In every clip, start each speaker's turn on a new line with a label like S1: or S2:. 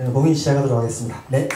S1: 네, 공연 시작하도록 하겠습니다. 네.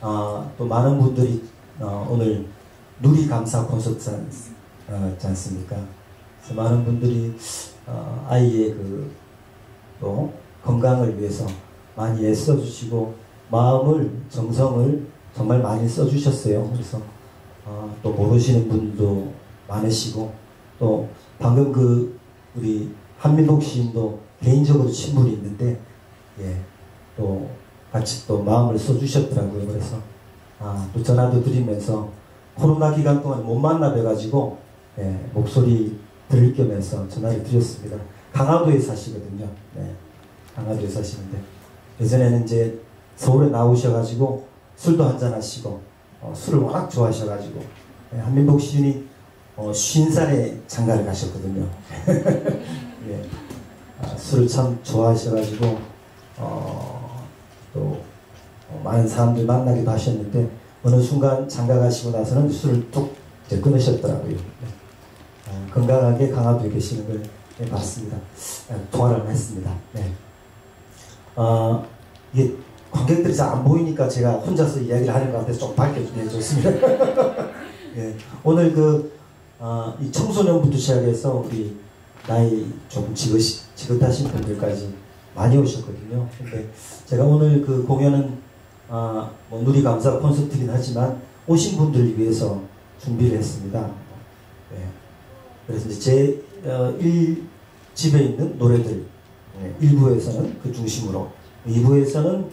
S1: 어, 또 많은 분들이 어, 오늘 누리 감사 콘서트 지 어, 않습니까? 그래서 많은 분들이 어, 아이의 그, 또 건강을 위해서 많이 애써주시고 마음을, 정성을 정말 많이 써주셨어요. 그래서 어, 또 모르시는 분도 많으시고 또 방금 그 우리 한민복 시인도 개인적으로 친분이 있는데 예, 또 같이 또 마음을 써주셨더라고요. 그래서 아, 또 전화도 드리면서 코로나 기간 동안 못 만나 뵈가지고 예, 목소리 들을 겸해서 전화를 드렸습니다. 강화도에 사시거든요. 네, 강화도에 사시는데 예전에는 이제 서울에 나오셔가지고 술도 한잔 하시고 어, 술을 워낙 좋아하셔가지고 예, 한민복 시인이 어, 쉰살에 장가를 가셨거든요. 예, 아, 술을 참 좋아하셔가지고 어, 또 어, 많은 사람들 만나기도 하셨는데 어느 순간 장가 가시고 나서는 술을 뚝 이제 끊으셨더라고요. 네. 어, 건강하게 강화도에 계시는 걸 예, 봤습니다. 예, 통화를 했습니다. 네. 어, 이게 관객들이 잘 안 보이니까 제가 혼자서 이야기를 하는 것 같아서 좀 밝혀주면 좋습니다. 예, 오늘 그, 어, 이 청소년부터 시작해서 우리 나이 좀 지긋, 지긋하신 분들까지 많이 오셨거든요. 근데 제가 오늘 그 공연은, 아, 뭐 누리 감사 콘서트긴 하지만 오신 분들을 위해서 준비를 했습니다. 예, 그래서 이제 제, 어, 1집에 있는 노래들, 예, 1부에서는 그 중심으로, 2부에서는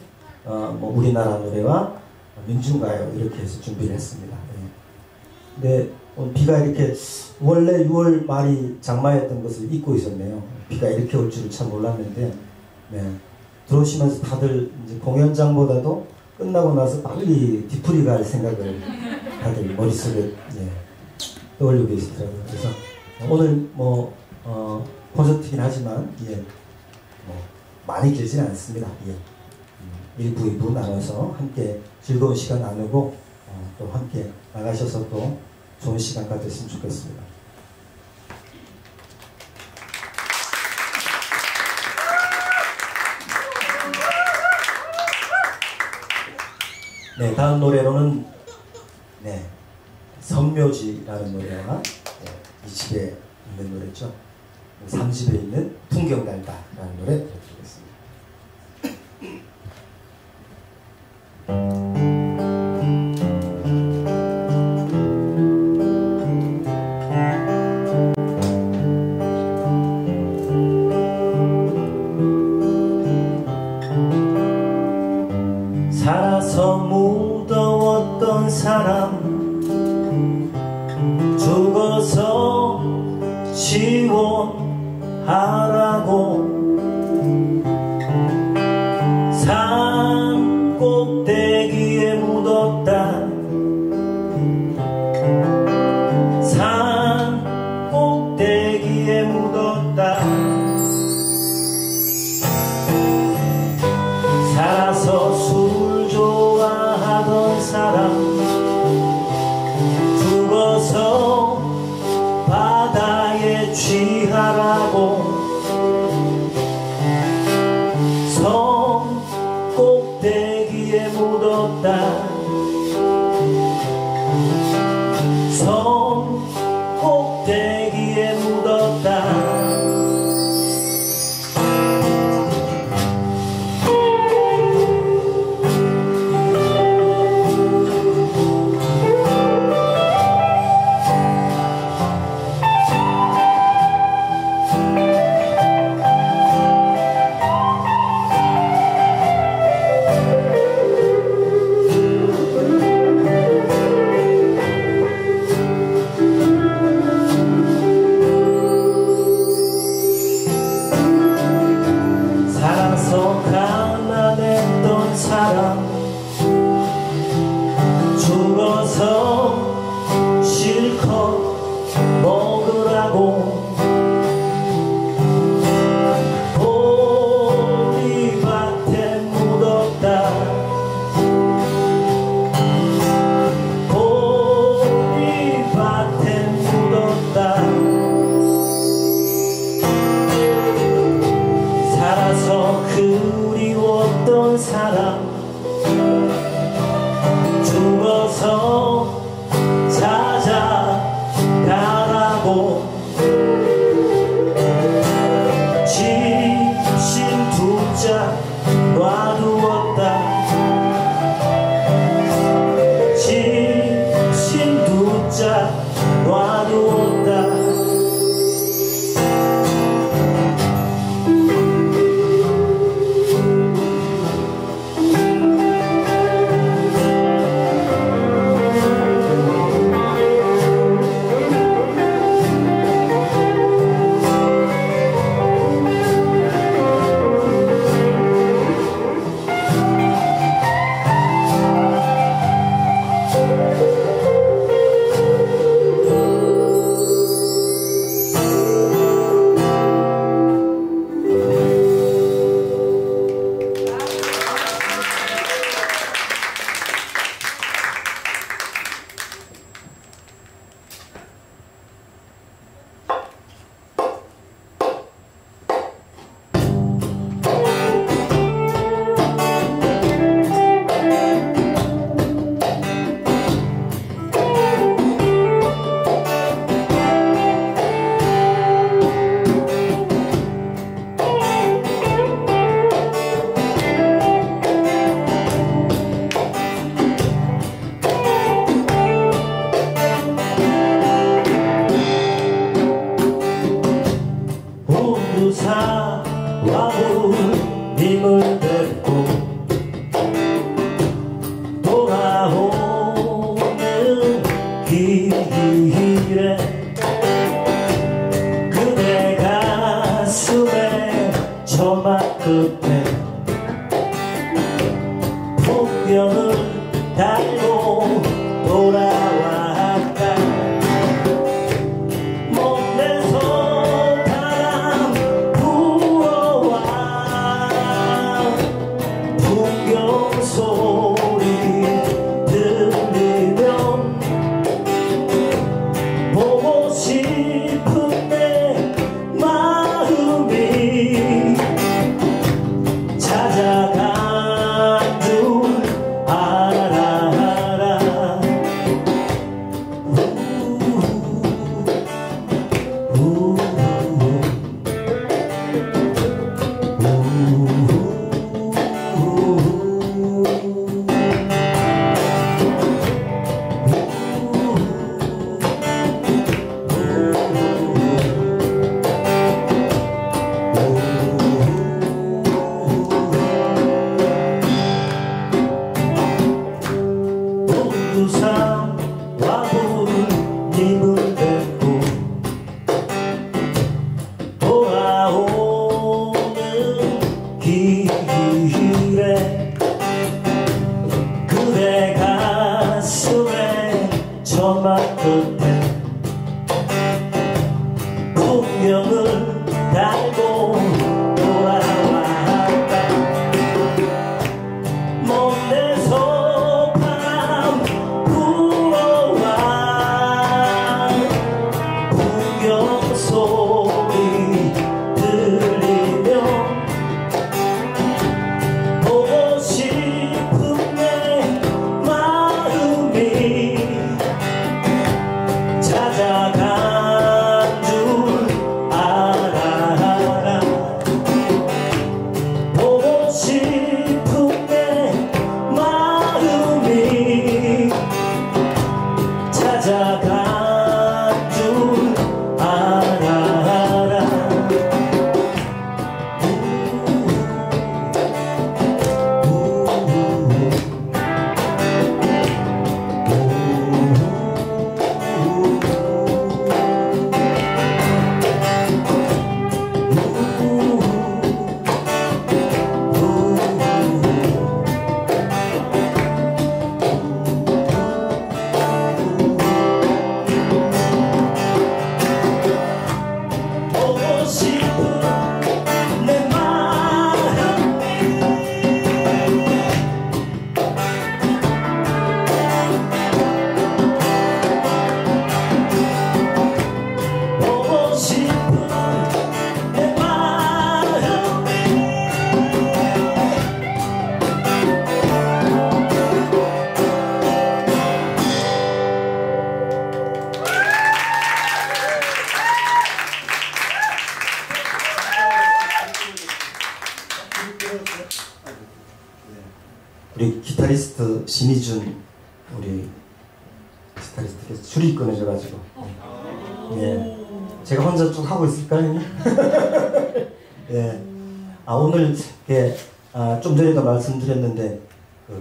S1: 어, 뭐 우리나라 노래와 민중가요 이렇게 해서 준비를 했습니다. 예. 근데 오늘 비가 이렇게 원래 6월 말이 장마였던 것을 잊고 있었네요. 비가 이렇게 올 줄은 참 몰랐는데 네.
S2: 들어오시면서 다들 이제 공연장보다도 끝나고 나서 빨리 뒤풀이 갈 생각을 다들 머릿속에 예, 떠올리고 계시더라고요. 그래서 오늘 뭐 어, 콘서트긴 하지만 예, 뭐 많이 길지는 않습니다. 예. 음, 1부, 2부 나눠서 함께 즐거운 시간 나누고 어, 또 함께 나가셔서 또 좋은 시간 가졌으면 좋겠습니다. 네, 다음 노래로는 네, 선묘지라는 노래와 네, 이 집에 있는 노래죠. 3집에 있는 풍경 달다라는 노래 들려드리겠습니다. 사람. 죽어서 지원하라고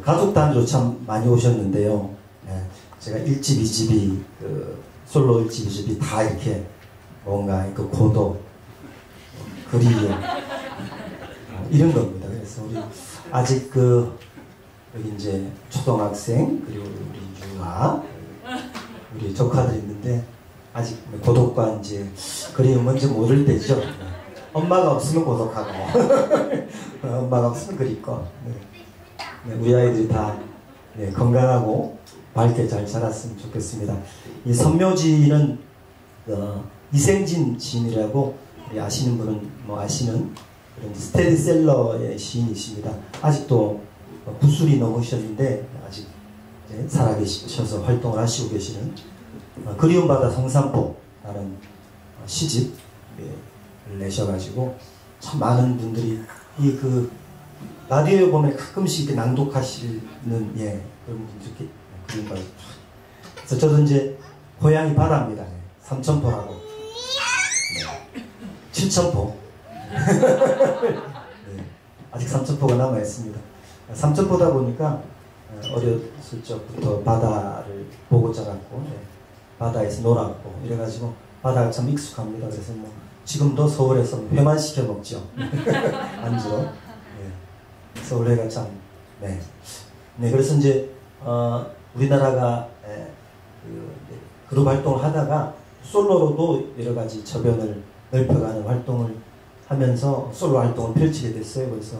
S1: 가족 단위로 참 많이 오셨는데요. 예, 제가 1집, 2집이 그 솔로 1집, 2집이 다 이렇게 뭔가 그 고도, 그리움 어, 이런 겁니다. 그래서 우리 아직 그 여기 이제 초등학생 그리고 우리 유아 우리 조카들 있는데 아직 고독과 이제 그리움 뭔지 모를 때죠. 엄마가 없으면 고독하고 엄마가 없으면 그립고 네. 네, 우리 아이들이 다 네, 건강하고 밝게 잘 자랐으면 좋겠습니다. 이 선묘지는 어, 이생진 시인이라고 우리 아시는 분은 뭐 아시는 그런 스테디셀러의 시인이십니다. 아직도 어, 구술이 넘으셨는데 아직 살아계셔서 활동을 하시고 계시는 어, 그리움 바다 성산포라는 어, 시집 을 내셔가지고 참 많은 분들이 이그 라디오에 보면 가끔씩 이렇게 낭독하시는 예 그런 분들 이렇게 그림 가 그래서 저도 이제 고향이 바다입니다. 네, 삼천포라고 네, 칠천포 네, 아직 삼천포가 남아 있습니다. 삼천포다 보니까 어, 어렸을 적부터 바다를 보고 자랐고 네, 바다에서 놀았고 이래가지고 바다가 참 익숙합니다. 그래서 뭐 지금도 서울에서 회만 시켜 먹죠. 안주로. 네. 서울회가 참 네. 네, 그래서 이제 어, 우리나라가 에, 그, 그룹 활동을 하다가 솔로로도 여러 가지 저변을 넓혀가는 활동을 하면서 솔로 활동을 펼치게 됐어요. 그래서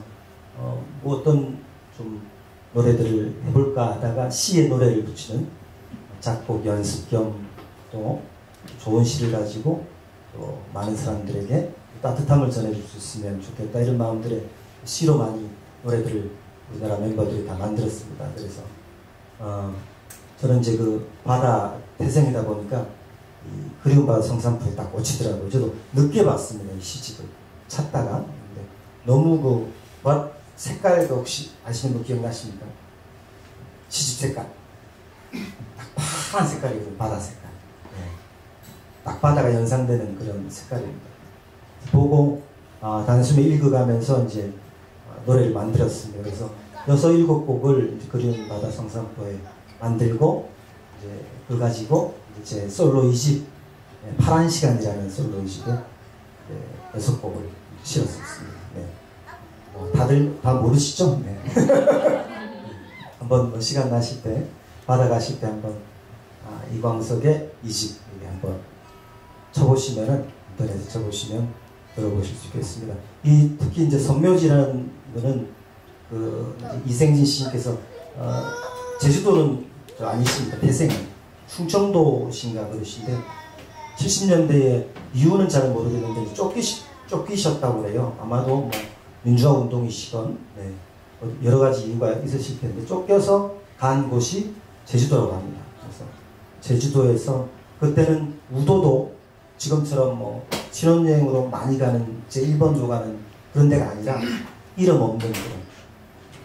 S1: 어, 뭐 어떤 좀 노래들을 해볼까 하다가 시의 노래를 붙이는 작곡 연습 겸 또 좋은 시를 가지고 또 많은 사람들에게 따뜻함을 전해줄 수 있으면 좋겠다 이런 마음들에 시로 많이 노래들을 우리나라 멤버들이 다 만들었습니다. 그래서 어, 저는 이제 그 바다 태생이다 보니까 이 그리운 바다 성산포에 딱 꽂히더라고요. 저도 늦게 봤습니다. 이 시집을 찾다가 근데 너무 그 뭐, 색깔도 혹시 아시는 분 기억나십니까? 시집 색깔 딱 파란 색깔이거든요. 바다 색깔. 네. 딱 바다가 연상되는 그런 색깔입니다. 보고 아, 단숨에 읽어가면서 이제 노래를 만들었습니다. 그래서 여섯 일곱 곡을 그리운 바다 성산포에 만들고 이제 그 가지고 이제 솔로 2집 예, 파란 시간이라는 솔로 2집에 여섯 곡을 실었었습니다. 네. 뭐 다들 다 모르시죠? 네. 한번 뭐 시간 나실 때 바다 가실 때 한번 아, 이광석의 2집 한번 쳐보시면은 인터넷에 쳐보시면 들어보실 수 있겠습니다. 이 특히 이제 선묘지라는 거는 그 이생진 시인께서 어, 제주도는 아니십니까 태생은 충청도신가 그러신데 70년대에 이유는 잘 모르겠는데 쫓기시, 쫓기셨다고 그래요. 아마도 뭐 민주화 운동이시건 네. 뭐 여러 가지 이유가 있으실 텐데 쫓겨서 간 곳이 제주도라고 합니다. 그래서 제주도에서 그때는 우도도 지금처럼 뭐 신혼여행으로 많이 가는 제 1번으로 가는 그런 데가 아니라 이름 없는 그런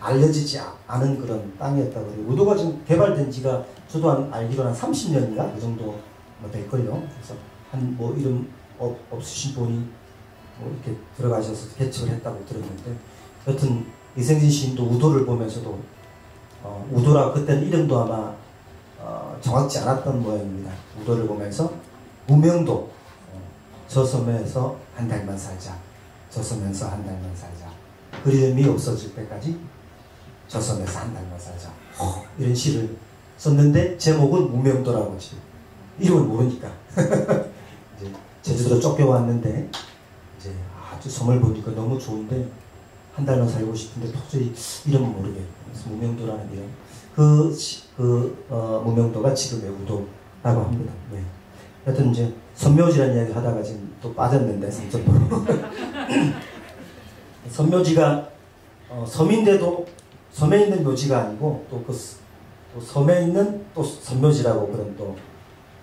S1: 알려지지 않은 그런 땅이었다고 그래요. 우도가 지금 개발된 지가 저도 한 알기로 한 30년인가 그 정도 뭐 될걸요. 그래서 한 뭐 이름 없, 없으신 분이 뭐 이렇게 들어가셔서 개척을 했다고 들었는데 여튼 이생진 시인도 우도를 보면서도 어, 우도라 그때는 이름도 아마 어, 정확지 않았던 모양입니다. 우도를 보면서 무명도 어, 저 섬에서 한 달만 살자. 저 섬에서 한 달만 살자. 그림이 없어질 때까지 저 섬에서 한 달만 살자. 어, 이런 시를 썼는데 제목은 무명도라고 지 이름을 모르니까 이제 제주도로 쫓겨왔는데 이제 아주 섬을 보니까 너무 좋은데 한 달만 살고 싶은데 도저히 이름을 모르겠고 무명도라는 이름 그, 그 어, 무명도가 지금의 우도라고 합니다. 네. 하여튼 이제 선묘지라는 이야기 하다가 지금 또 빠졌는데 선전포로 선묘지가 어, 섬인데도 섬에 있는 묘지가 아니고 또 그 또 섬에 있는 또 선묘지라고 그런 또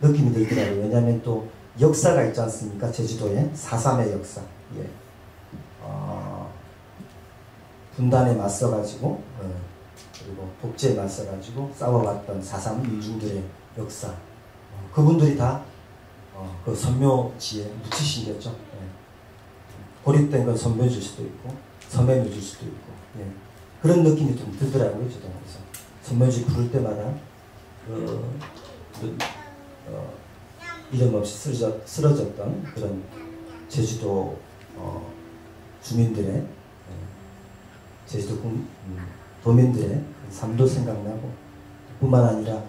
S1: 느낌이 들더라고요. 왜냐하면 또 역사가 있지 않습니까? 제주도에 사삼의 역사. 예. 어, 분단에 맞서가지고 어, 그리고 독재에 맞서가지고 싸워왔던 사삼 민중들의 역사. 어, 그분들이 다그 어, 선묘지에 묻히신 거죠. 예. 고립된 건 선묘지일 수도 있고 묘지일 수도 있고 예. 그런 느낌이 좀 들더라고요. 저도 그래서 선묘지 부를 때마다 그, 그 어, 이름 없이 쓰러졌, 쓰러졌던 그런 제주도 어, 주민들의 예, 제주도 군, 음, 도민들의 삶도 생각나고 뿐만 아니라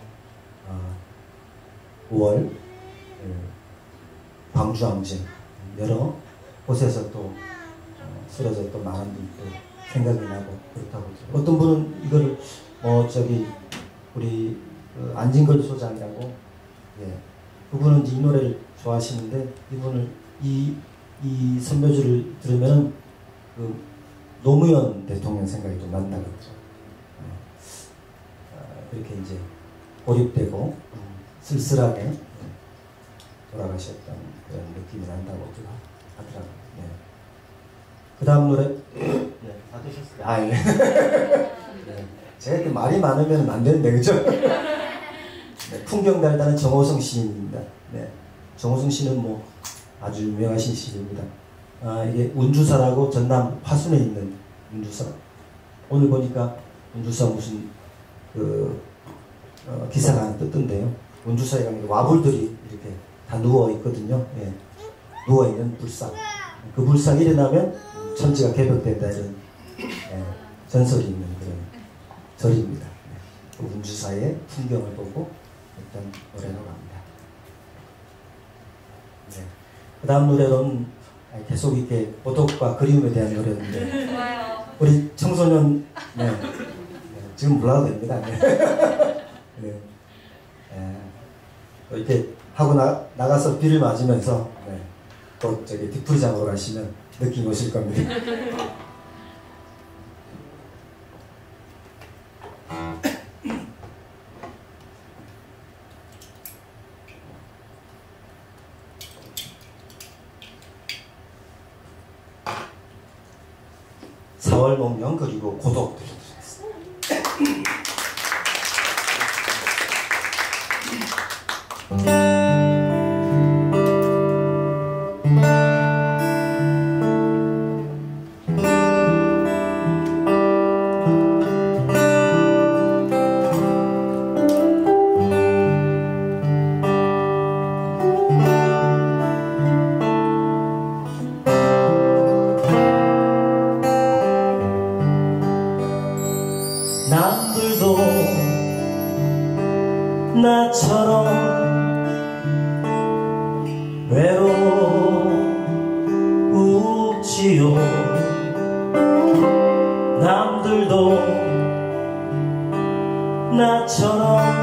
S1: 어, 5월 예, 광주항쟁 여러 곳에서 또 어, 쓰러졌던 많은 분들 생각이 나고 그렇다고 어떤 분은 이거를 뭐 저기 우리 그 안진걸 소장이라고 예 그분은 이 노래를 좋아하시는데 이분을 이 이 선묘주를 들으면 그 노무현 대통령 생각이 좀 난다 그러죠. 예. 아, 그렇게 이제 고립되고 쓸쓸하게 예, 돌아가셨던 그런 느낌이 난다고 하더라고요. 네. 그 다음 노래 네, 다 드셨어요? 아 예. 네. 제가 이렇게 말이 많으면 안 되는데 그죠? 네, 풍경 달다는 정호성 시인입니다. 네, 정호성 씨는 뭐 아주 유명하신 시인입니다. 아, 이게 운주사라고 전남 화순에 있는 운주사. 오늘 보니까 운주사 무슨 그 어, 기사가 떴던데요. 운주사에 가면 와불들이 이렇게 다 누워 있거든요. 예. 누워 있는 불상. 그 불상 일어나면 천지가 개벽된다 이런 예, 전설이 있는 그런 절입니다. 네.
S2: 그 운주사의 풍경을 보고 했던 노래라고 합니다. 네. 그 다음 노래는 계속 이렇게 고독과 그리움에 대한 노래인데 우리 청소년 네. 네. 지금 불러도 됩니다. 네. 네. 네. 이렇게 하고 나, 나가서 비를 맞으면서 네. 또 저기 뒷풀이장으로 가시면 느낌 오실 겁니다. 4월 목명 그리고 고독 들 외로우지요. 남들도 나처럼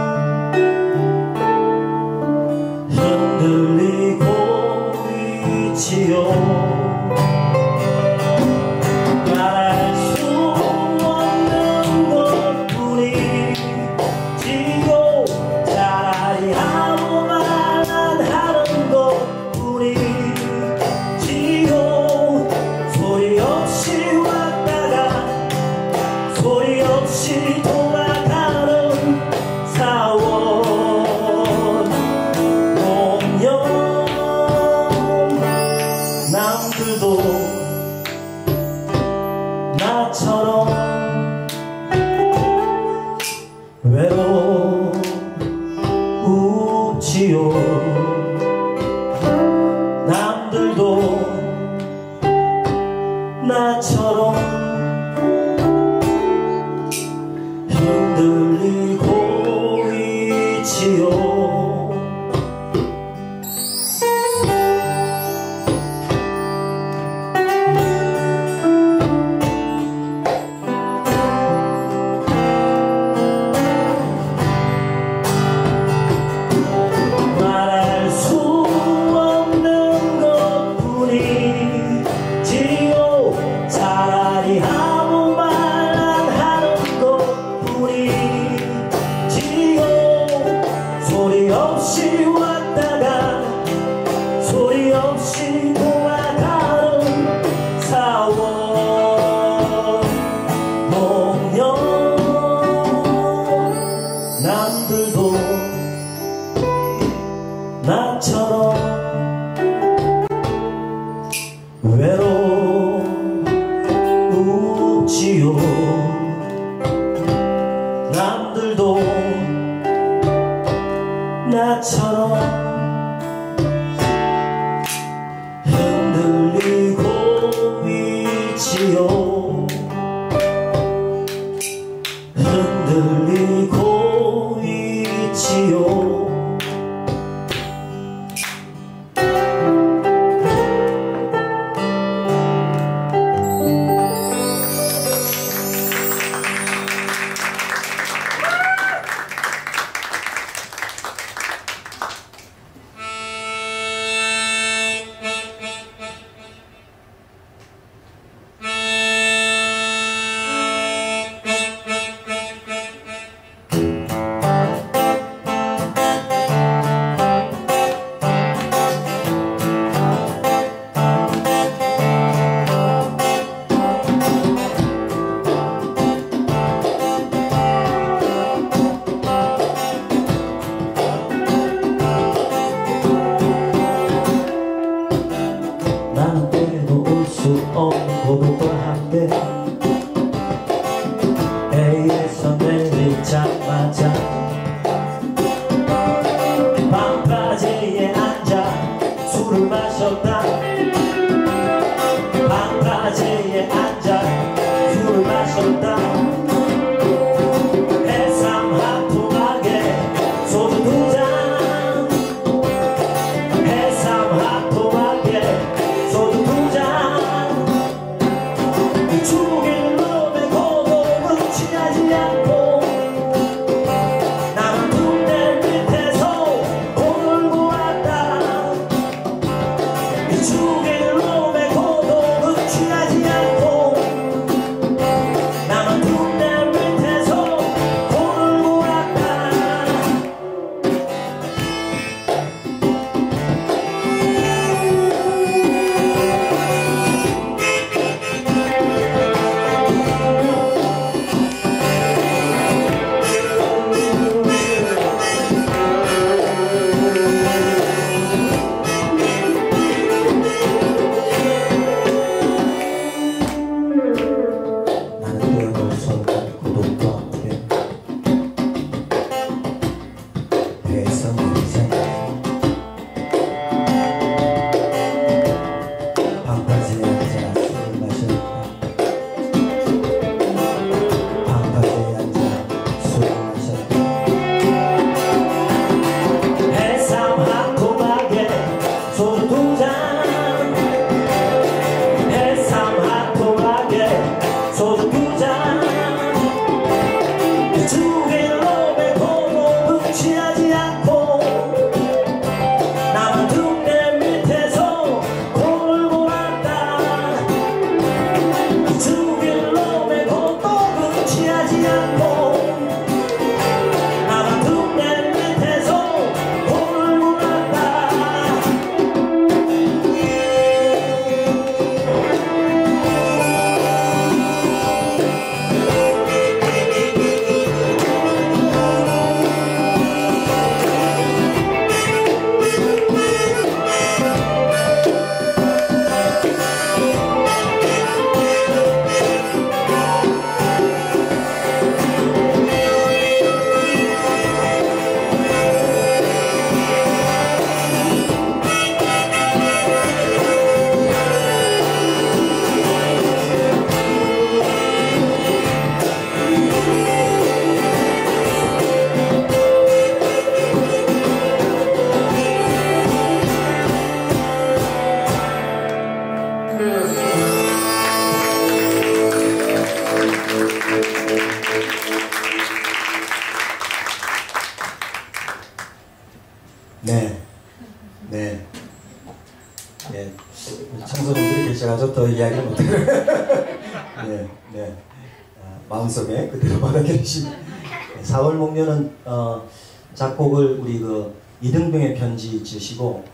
S1: 작곡을 우리 그 이등병의 편지 지으시고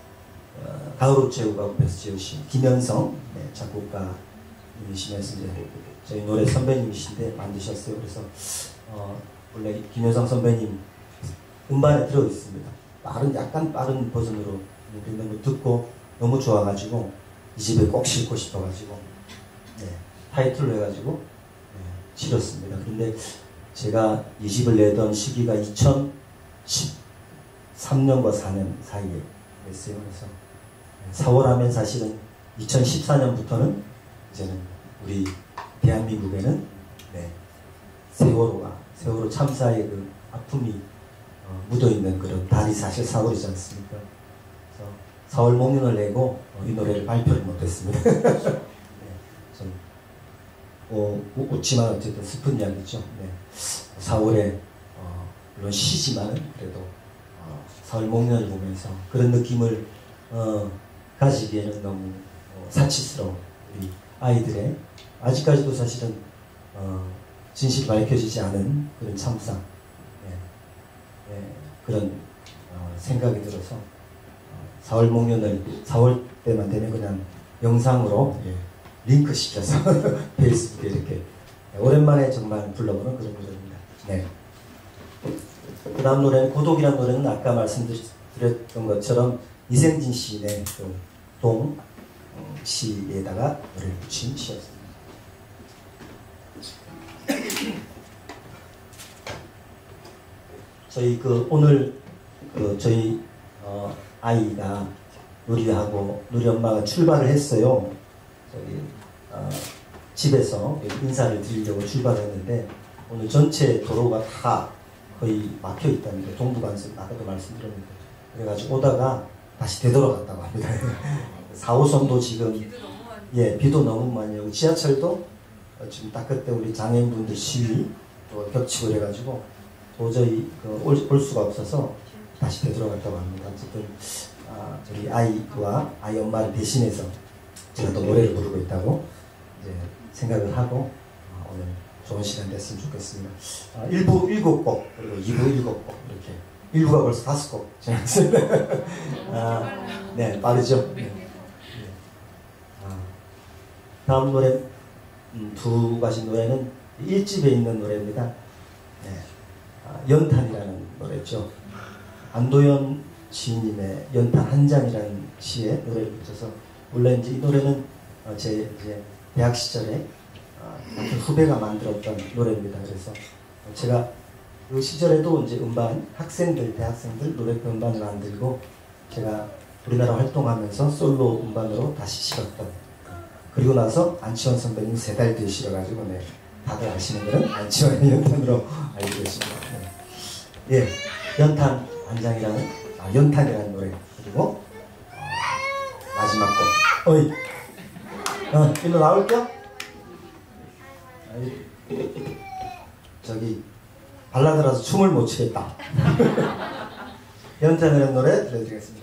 S1: 어, 가을우체국가에서 지으신 김현성 네, 작곡가이시면서 이제 저희 노래 선배님이신데 만드셨어요. 그래서 어, 원래 김현성 선배님 음반에 들어 있습니다. 빠른 약간 빠른 버전으로 듣는 거 듣고 너무 좋아가지고 이 집에 꼭 싣고 싶어가지고 네, 타이틀로 해가지고 네, 실었습니다. 근데 제가 이 집을 내던 시기가 2013년과 4년 사이에 됐어요. 그래서 4월 하면 사실은 2014년부터는 이제는 우리 대한민국에는 네, 세월호가 세월호 참사의 그 아픔이 어, 묻어있는 그런 달이 사실 4월이지 않습니까? 그래서 4월 목련을 내고 어, 이 노래를 발표를 못했습니다. 네, 좀 어, 웃지만 어쨌든 슬픈 이야기죠. 네. 4월에 어, 물론 시지만은 그래도 어, 4월 목련을 보면서 그런 느낌을 어, 가지기에는 너무 어, 사치스러운 우리 아이들의 아직까지도 사실은 어, 진실이 밝혀지지 않은 그런 참사 네. 네. 그런 어, 생각이 들어서 4월 목련을 4월 때만 되면 그냥 영상으로 예. 링크 시켜서 페이스북에 이렇게 오랜만에 정말 불러보는 그런 노래입니다. 네. 그 다음 노래는 고독이라는 노래는 아까 말씀드렸던 것처럼 이생진 시인의 그동 어, 시에다가 노래를 붙인 시였습니다. 저희 그 오늘 그 저희 어 아이가 누리하고 누리 엄마가 출발을 했어요. 저기 어, 집에서 인사를 드리려고 출발했는데 오늘 전체 도로가 다 거의 막혀 있다는데 동부간선 아까도 말씀드렸는데 그래가지고 오다가 다시 되돌아갔다고 합니다. 4호선도 지금 예 비도 너무 많이 오고 지하철도 지금 딱 그때 우리 장애인분들 시위 또 겹치고 그래가지고 도저히 그 올, 올 수가 없어서 다시 되돌아갔다고 합니다. 어쨌든 아, 저희 아이와 아이 엄마를 대신해서 제가 또 노래를 부르고 있다고 이제 생각을 하고 어, 오늘 좋은 시간 됐으면 좋겠습니다. 아, 1부 7곡 그리고 2부 7곡 이렇게 1부가 벌써 5곡 지났습니다. 아, 네 빠르죠? 네. 네. 아, 다음 노래 음, 두 가지 노래는 1집에 있는 노래입니다. 네. 아, 연탄이라는 노래죠. 안도현 시인님의 연탄 한 장이라는 시에 노래를 붙여서 원래 이제 이 노래는 어, 제 이제 대학 시절에 어, 후배가 만들었던 노래입니다. 그래서 제가 그 시절에도 이제 음반 학생들 대학생들 노래표 음반을 만들고 제가 우리나라 활동하면서 솔로 음반으로 다시 실었던 그리고 나서 안치원 선배님 세 달 뒤에 실어가지고 네 다들 아시는 거는 안치원의 연탄으로 알고 계십니다. 네. 예, 연탄 안장이라는 아, 연탄이라는 노래 그리고 마지막 곡. 어이. 어, 일로 나올게요. 저기 발라드라서 춤을 못 추겠다. 연탄이라는 노래 들려드리겠습니다.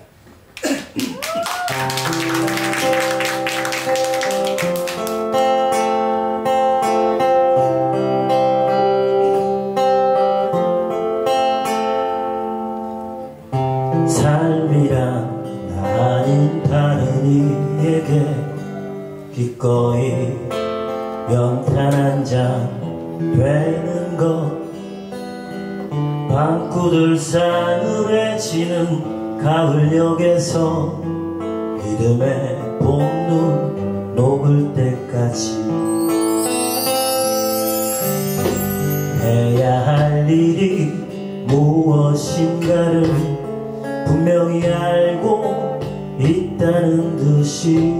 S1: 기꺼이 되는 것 방구들 싸늘해지는 가을역에서 믿음의 봄눈 녹을 때까지. 해야 할 일이 무엇인가를 분명히 알고 있다는
S2: 듯이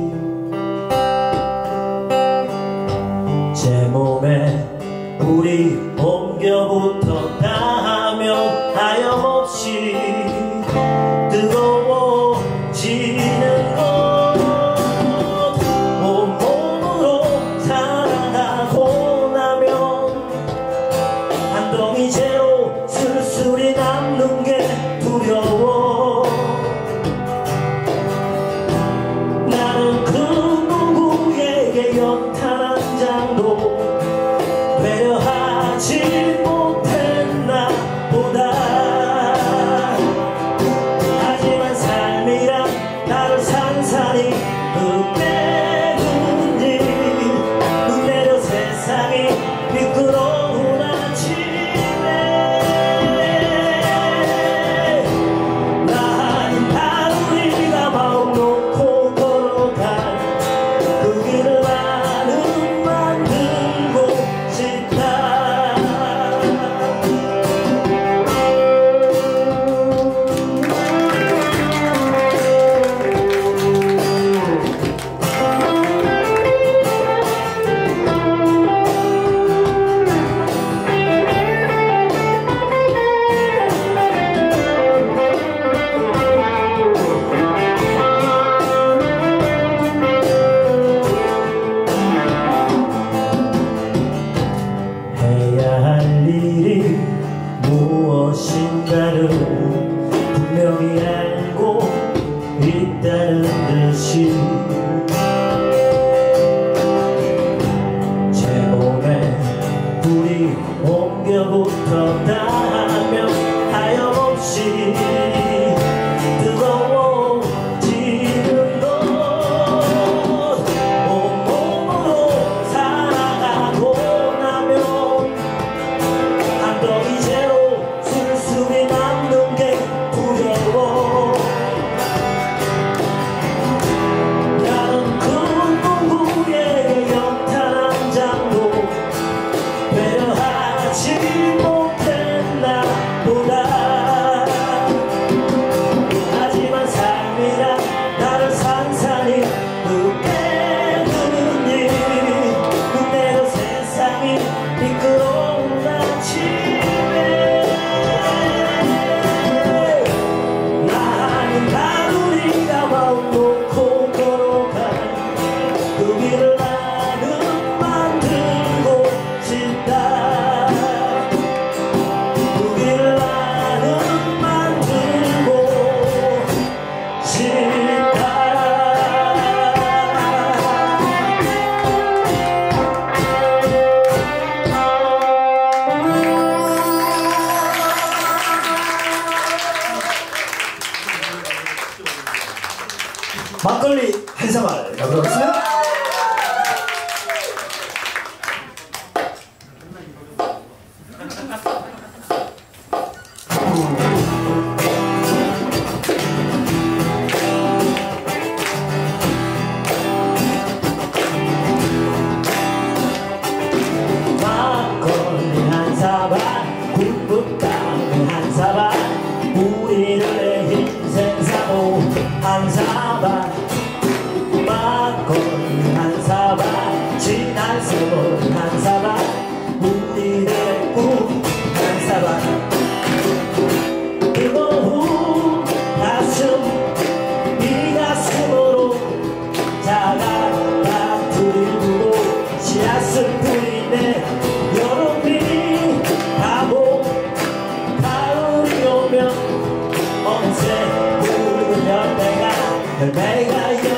S2: 열매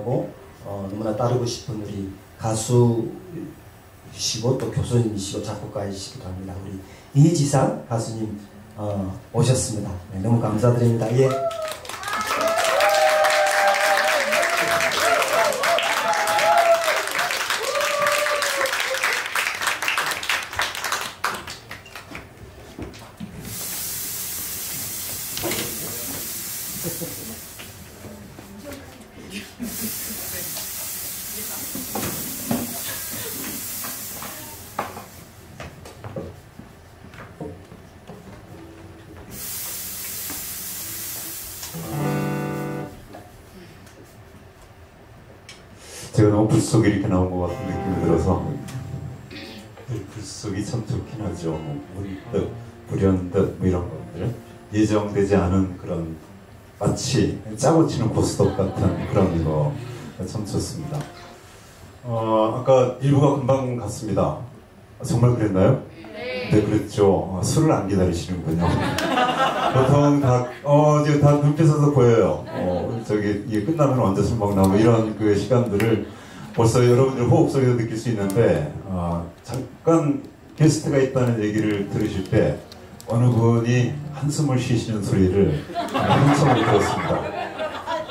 S1: 존경하고 어, 너무나 따르고 싶은 우리 가수이시고 또 교수님이시고 작곡가이시기도 합니다. 우리 이지상 가수님 어, 오셨습니다. 네, 너무 감사드립니다. 예.
S3: 불속이 이렇게 나온 것 같은 느낌이 들어서 불속이 참 좋긴 하죠. 뭐 물뜻, 불연뜻 뭐 이런 것들 예정되지 않은 그런 마치 짜고 치는 고스톱 같은 그런 거 참 좋습니다. 어, 아까 일부가 금방 갔습니다. 아, 정말 그랬나요? 네, 그랬죠. 어, 술을 안 기다리시는군요. 보통 다, 어, 지금 다 눈빛에서 보여요. 어, 저기, 이게 끝나면 언제 술 먹나, 뭐 이런 그 시간들을 벌써 여러분들 호흡 속에서 느낄 수 있는데, 어, 잠깐 게스트가 있다는 얘기를 들으실 때, 어느 분이 한숨을 쉬시는 소리를 한숨을 들었습니다.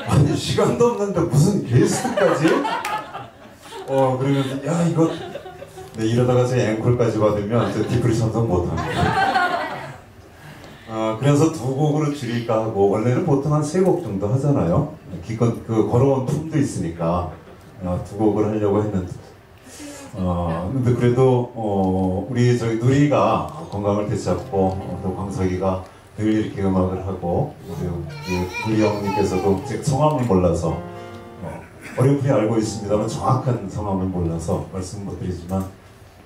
S3: 아니, 시간도 없는데 무슨 게스트까지? 어, 그러면, 야, 이거, 네, 이러다가 제 앵콜까지 받으면 저 디프리 선성 못합니다. 아, 그래서 두 곡으로 줄일까 하고, 원래는 보통 한 세 곡 정도 하잖아요. 기껏 그 걸어온 품도 있으니까, 어, 두 곡을 하려고 했는데, 어, 근데 그래도, 어, 우리 저기 누리가 건강을 되찾고, 어, 또 광석이가 늘 이렇게 음악을 하고, 우리 누리 형님께서도 제 성함을 몰라서, 어, 어렴풋이 알고 있습니다만 정확한 성함을 몰라서 말씀 못 드리지만,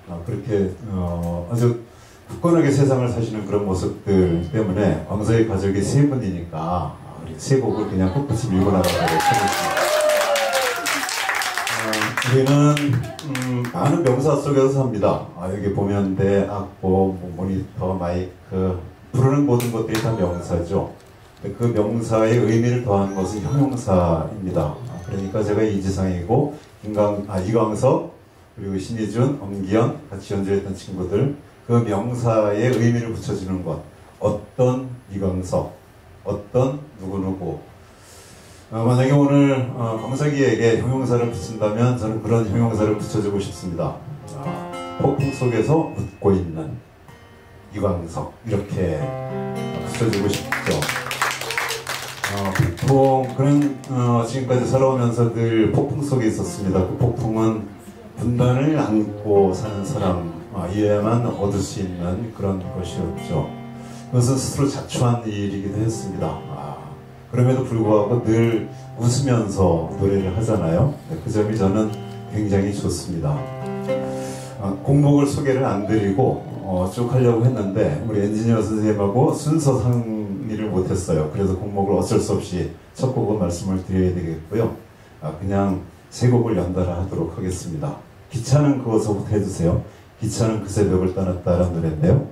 S3: 아, 그렇게 어, 아주 굳건하게 세상을 사시는 그런 모습들 때문에 왕서의 가족이 세 분이니까 아, 우리 세 곡을 그냥 꿋꿋이 밀고 나가도록 하겠습니다. 어, 우리는 음, 많은 명사 속에서 삽니다. 아, 여기 보면 대, 악보, 뭐 모니터, 마이크 부르는 모든 것들이 다 명사죠. 그 명사의 의미를 더한 것은 형용사입니다. 아, 그러니까 제가 이지상이고 김강, 아, 이광석 그리고 신희준, 엄기현 같이 연주했던 친구들 그 명사의 의미를 붙여주는 것 어떤 이광석 어떤 누구누구 어, 만약에 오늘 어, 광석이에게 형용사를 붙인다면 저는 그런 형용사를 붙여주고 싶습니다 아, 폭풍 속에서 웃고 있는 이광석 이렇게 붙여주고 싶죠 어, 폭풍 그런 어, 지금까지 살아오면서 늘 폭풍 속에 있었습니다 그 폭풍은 분단을 안고 사는 사람이어야만 얻을 수 있는 그런 것이었죠. 그것은 스스로 자초한 일이기도 했습니다. 아, 그럼에도 불구하고 늘 웃으면서 노래를 하잖아요. 네, 그 점이 저는 굉장히 좋습니다. 아, 공목을 소개를 안 드리고 어, 쭉 하려고 했는데 우리 엔지니어 선생님하고 순서 상의를 못했어요. 그래서 공목을 어쩔 수 없이 첫 곡은 말씀을 드려야 되겠고요. 아, 그냥 세 곡을 연달아 하도록 하겠습니다. 기차는 그것부터 해주세요. 기차는 그 새벽을 떠났다라는 노래인데요.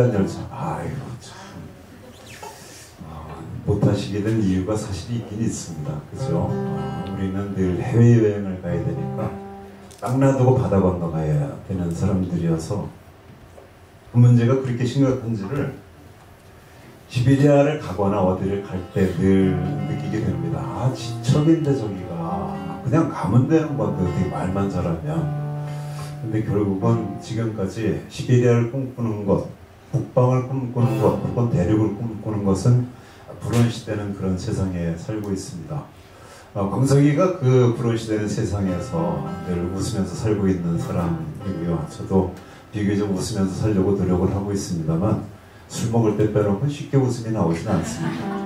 S3: 횡단 열차 아이고 참 어, 못하시게 된 이유가 사실 있긴 있습니다 그죠? 어, 우리는 늘 해외여행을 가야 되니까 땅 놔두고 바다 건너 가야 되는 사람들이어서 그 문제가 그렇게 심각한지를 시베리아를 가거나 어디를 갈 때 늘 느끼게 됩니다. 아, 지척인데 저기가 그냥 가면 되는 건데 어떻게 말만 잘하면. 근데 결국은 지금까지 시베리아를 꿈꾸는 것, 북방을 꿈꾸는 것, 혹은 대륙을 꿈꾸는 것은 불온 시대는 그런 세상에 살고 있습니다. 어, 광석이가 그 불온 시대는 세상에서 늘 웃으면서 살고 있는 사람이고요. 저도 비교적 웃으면서 살려고 노력을 하고 있습니다만 술 먹을 때 빼놓고 쉽게 웃음이 나오진 않습니다.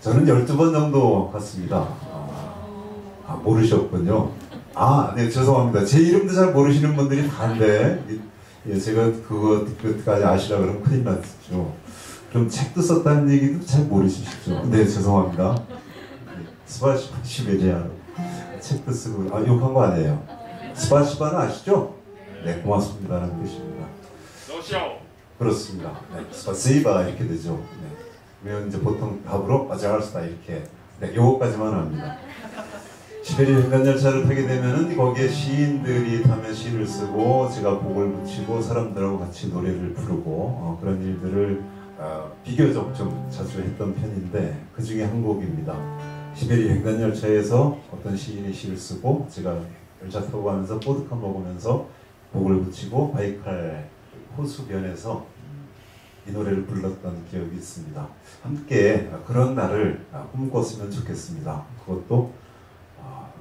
S3: 저는 12번 정도 갔습니다. 아, 아, 모르셨군요. 아, 네, 죄송합니다. 제 이름도 잘 모르시는 분들이 다인데, 예, 제가 그거, 그것까지 아시라 그러면 큰일 났죠. 그럼 책도 썼다는 얘기도 잘 모르시죠. 네, 죄송합니다. 스바시바 시 베리아 책도 쓰고, 아, 욕한 거 아니에요. 스바시바는 아시죠? 네, 고맙습니다라는 뜻입니다.
S4: 러시아어.
S3: 그렇습니다. 네, 스파시바 이렇게 되죠. 네. 그러면 이제 보통 답으로 아자갈스다 이렇게 네, 요거까지만 합니다. 시베리아 횡단 열차를 타게 되면은 거기에 시인들이 타면 시를 쓰고 제가 곡을 붙이고 사람들하고 같이 노래를 부르고 어, 그런 일들을 어, 비교적 좀 자주 했던 편인데 그 중에 한 곡입니다. 시베리아 횡단 열차에서 어떤 시인이 시를 쓰고 제가 열차 타고 가면서 보드카 먹으면서 곡을 붙이고 바이칼 호수변에서 이 노래를 불렀던 기억이 있습니다. 함께 그런 날을 꿈꿨으면 좋겠습니다. 그것도 어,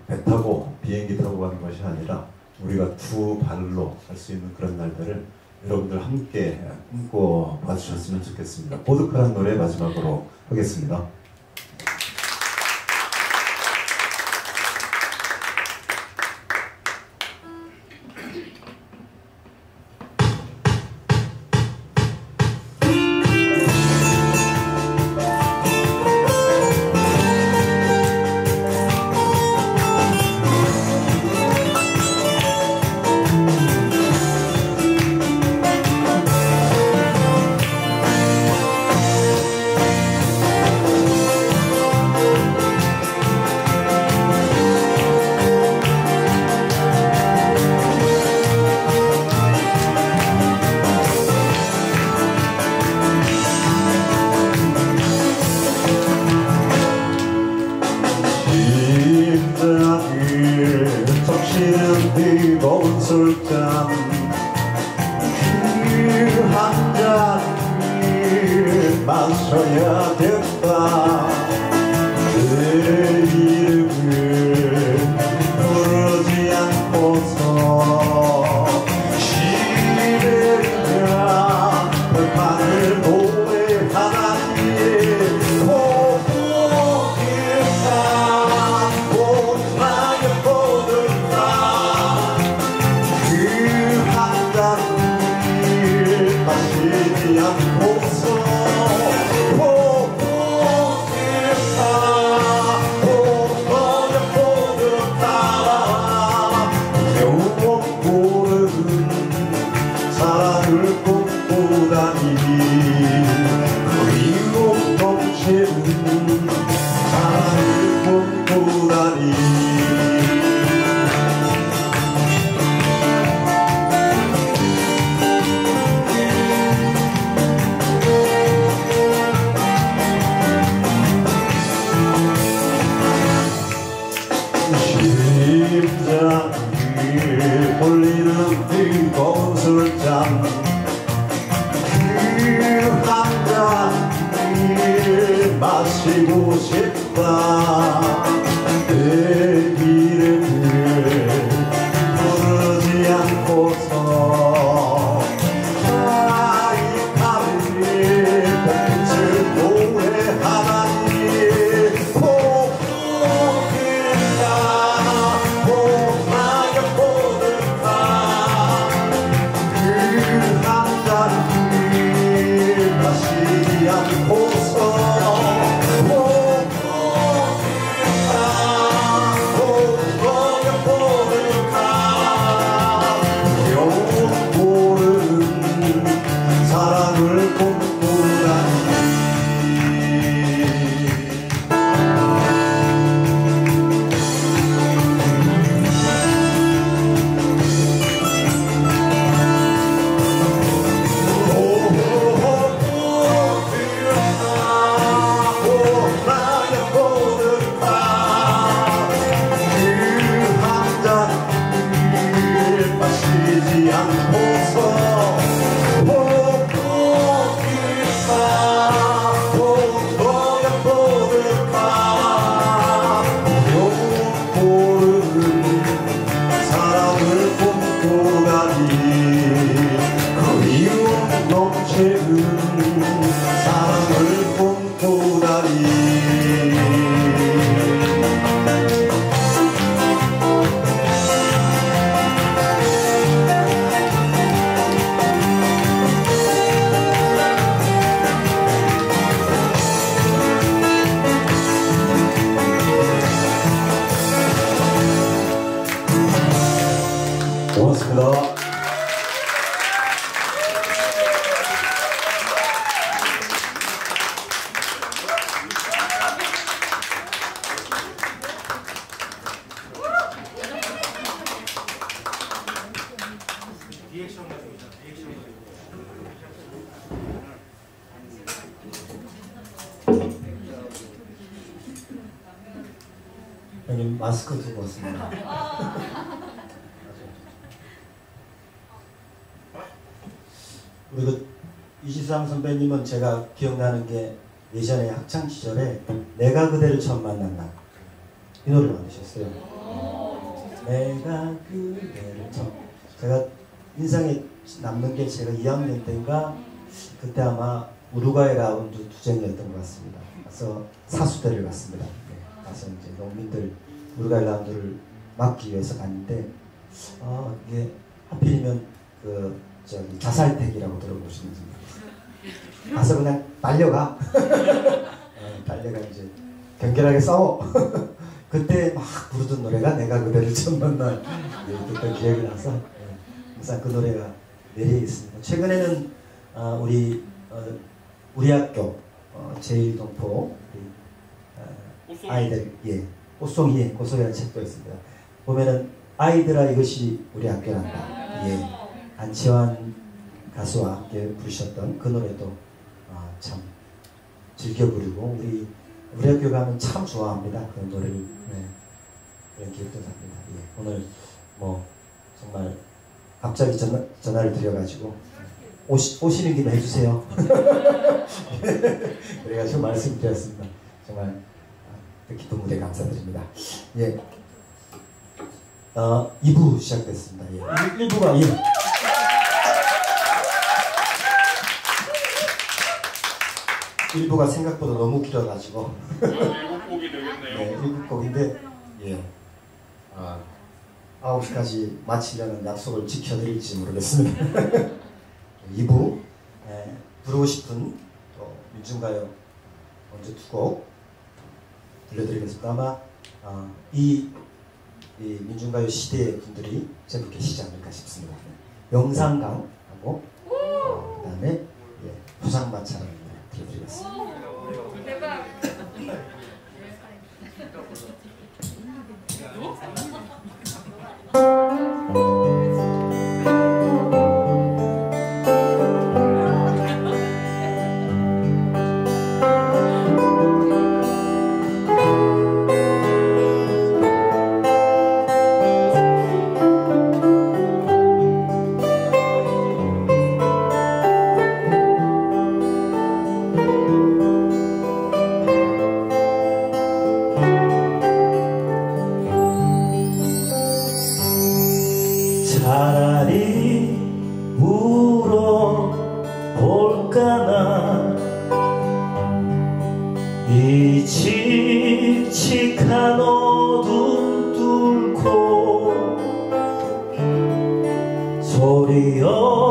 S3: 배 타고 비행기 타고 가는 것이 아니라 우리가 두 발로 갈 수 있는 그런 날들을 여러분들 함께 꿈꿔 봐주셨으면 좋겠습니다. 보드카란 노래 마지막으로 하겠습니다.
S1: 형님 마스크 두고 왔습니다. 우리 그 이시상 선배님은 제가 기억나는 게 예전에 학창 시절에 내가 그대를 처음 만난다 이 노래를 만드셨어요. 내가 그대를 처음 제가 인상에 남는 게 제가 2학년 때인가 그때 아마 우루과이 라운드 투쟁이었던 것 같습니다. 그래서 사수대를 갔습니다. 네, 가서 이제 농민들 우루과이 라운드를 막기 위해서 갔는데 아 이게 하필이면 그 저기 자살택이라고 들어보시는지 모르겠어요. 가서 그냥 달려가. 어, 달려가 이제 경결하게 싸워. 그때 막 부르던 노래가 내가 그대를 처음 만날 예, 그때 기억이 나서 예, 항상 그 노래가 매력이 있습니다. 최근에는 아, 우리 어, 우리 학교 어, 제1동포 우리, 어, 아이들 예 꽃송이에 꽃송이라는 책도 있습니다. 보면은 아이들아 이것이 우리 학교란다. 예 안치환 가수와 함께 부르셨던 그 노래도 아, 참 즐겨 부르고 우리 우리 학교 가면 참 좋아합니다. 그 노래를 네. 그런 기억도 납니다. 예. 오늘 뭐 정말 갑자기 전화, 전화를 드려가지고 오시, 오시는 김에 해주세요. 그래가지고 말씀드렸습니다. 정말 아, 뜻깊은 무대 감사드립니다. 예. 어, 2부 시작됐습니다. 예. 1, 부가 예. 일부가 생각보다 너무 길어가지고
S4: 일곱 곡이 되겠네요.
S1: 네, 일곱 곡인데 예. 아, 9시까지 마치려는 약속을 지켜드릴지 모르겠습니다. 2부 예, 부르고 싶은 또 민중가요 먼저 두곡 들려드리겠습니다. 아마 어, 이, 이, 민중가요 시대의 분들이 제법 계시지 않을까 싶습니다. 영상강하고 어, 그다음에 예, 포상마차를 들려드리겠습니다.
S4: 대박.
S2: 어? Holy, holy.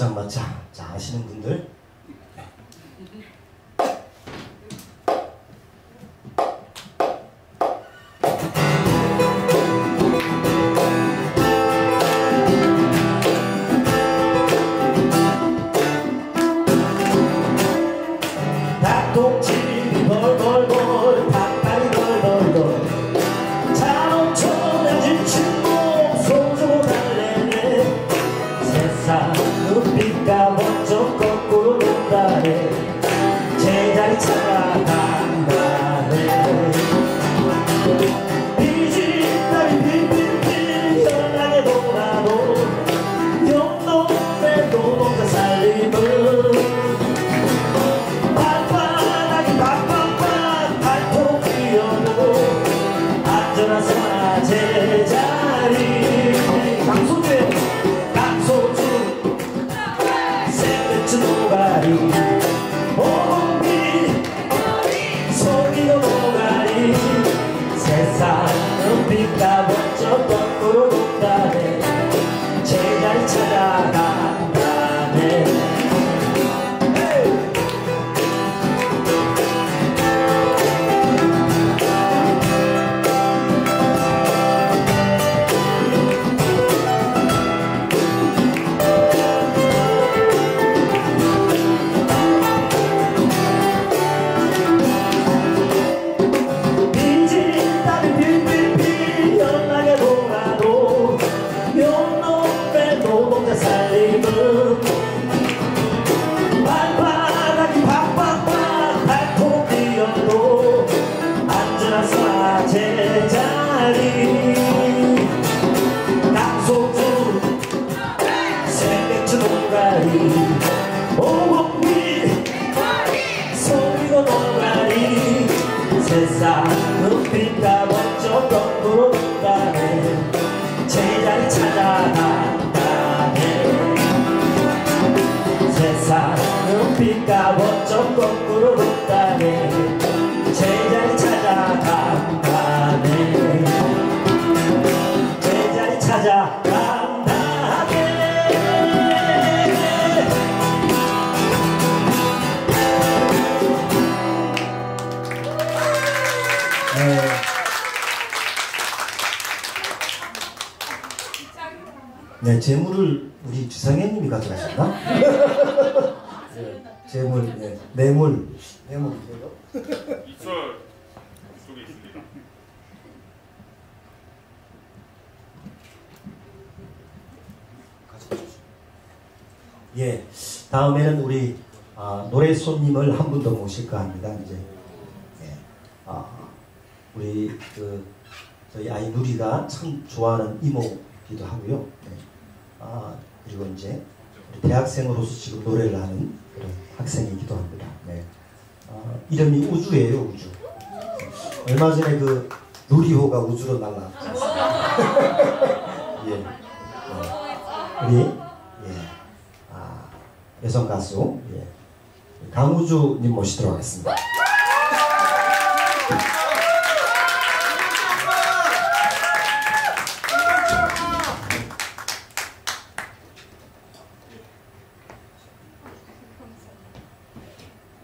S2: 포장마차 자 아시는 분들?
S1: 다음에는 우리 아, 노래 손님을 한 분 더 모실까 합니다. 이제 예, 아, 우리 그 저희 아이 누리가 참 좋아하는 이모기도 하고요. 예, 아, 그리고 이제 대학생으로서 지금 노래를 하는 그런 학생이기도 합니다. 네. 아, 이름이 우주예요, 우주. 얼마 전에 그 누리호가 우주로 날라왔죠. 예. 예. 우리 예. 아, 여성 가수 예. 강우주님 모시도록 하겠습니다.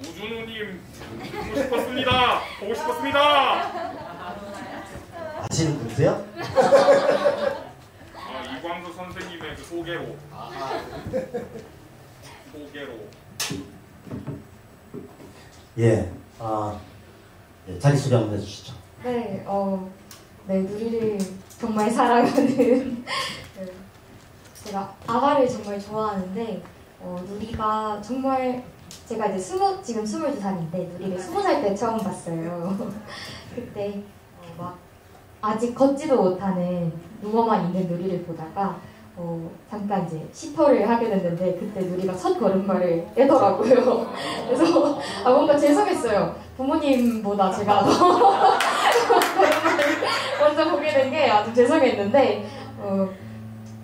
S4: 우준우님 보고 싶었습니다. 보고 싶었습니다.
S1: 아시는 분이세요?
S4: 아, 이광수 선생님의 그 소개로. 소개로.
S1: 예. 아, 예, 자기 소개 한번 해주시죠.
S5: 네, 어, 네, 누리를 정말 사랑하는 네, 제가 아가를 정말 좋아하는데 어, 누리가 정말 제가 이제 스무 지금 스물두 살인데 누리를 스무 살때 처음 봤어요. 그때 어, 막 아직 걷지도 못하는 누워만 있는 누리를 보다가 어, 잠깐 이제 시터를 하게 됐는데 그때 누리가 첫 걸음마를 떼더라고요. 그래서 아 뭔가 죄송했어요. 부모님보다 제가 더 걸음마를 먼저 보게 된 게 아주 죄송했는데 어,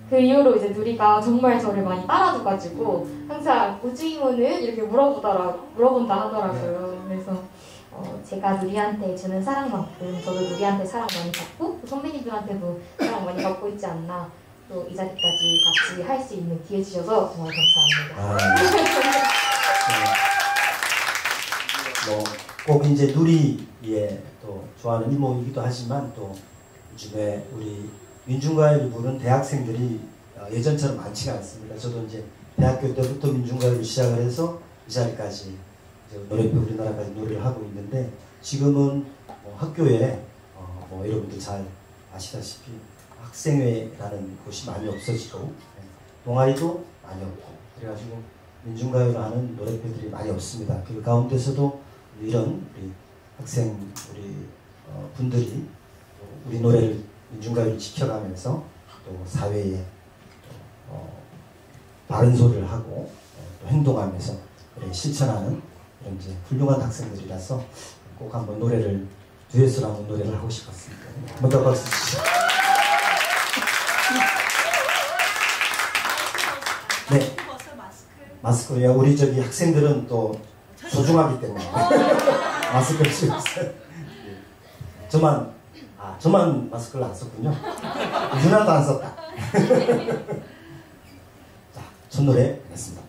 S5: 그 이후로 이제 누리가 정말 저를 많이 따라줘가지고 항상 우주 이모는 이렇게 물어보더라 물어본다 하더라고요. 그래서 어, 제가 누리한테 주는 사랑만큼 저도 누리한테 사랑 많이 받고 또 선배님들한테도 사랑 많이 받고 있지 않나 또 이 자리까지 같이 할 수 있는 기회 주셔서 정말 감사합니다.
S1: 아, 네. 뭐꼭 이제 누리의 또 좋아하는 이모이기도 하지만 또 요즘에 우리 민중가요를 부르는 대학생들이 어, 예전처럼 많지가 않습니다. 저도 이제 대학교 때부터 민중가요를 시작을 해서 이 자리까지 노래표 우리나라까지 노래를 하고 있는데 지금은 뭐 학교에 어, 뭐 여러분들 잘 아시다시피 학생회라는 곳이 많이 없어지고 네, 동아리도 많이 없고 그래가지고 민중가요를 하는 노래표들이 많이 없습니다. 그 가운데서도 이런 우리 학생 우리 어, 분들이 또 우리 노래를 민중가요를 지켜가면서 또 사회에 또, 어, 바른 소리를 하고 어, 또 행동하면서 그래, 실천하는 그런 이제 훌륭한 학생들이라서 꼭 한번 노래를 듀엣으로 한번 노래를 하고 싶었습니다. 한번 더 박수 주시죠. 네. 마스크, 야, 우리 저기 학생들은 또 소중하기 때문에 마스크를 쓰고 있어요. 예. 저만, 아, 저만 마스크를 안 썼군요. 유나도 안 썼다. 자, 첫 노래 하겠습니다.